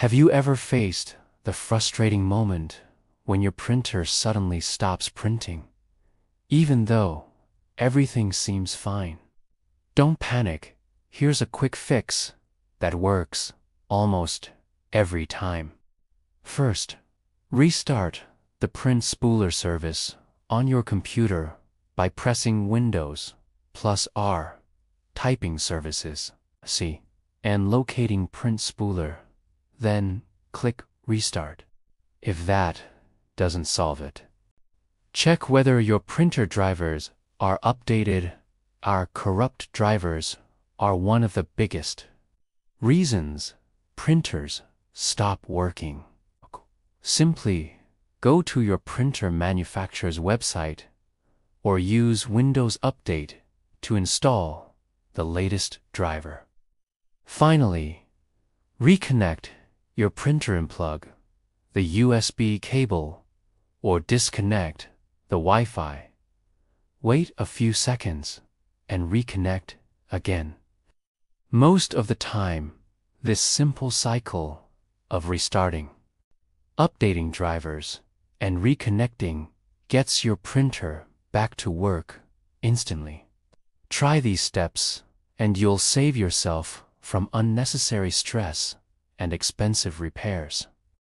Have you ever faced the frustrating moment when your printer suddenly stops printing, even though everything seems fine? Don't panic. Here's a quick fix that works almost every time. First, restart the print spooler service on your computer by pressing Windows plus R, typing services, C, and locating print spooler. Then click Restart. If that doesn't solve it, check whether your printer drivers are updated. Our corrupt drivers are one of the biggest reasons printers stop working. Simply go to your printer manufacturer's website or use Windows Update to install the latest driver. Finally, reconnect your printer and plug the USB cable or disconnect the Wi-Fi. Wait a few seconds and reconnect again. Most of the time, this simple cycle of restarting, updating drivers, and reconnecting gets your printer back to work instantly. Try these steps and you'll save yourself from unnecessary stress and expensive repairs.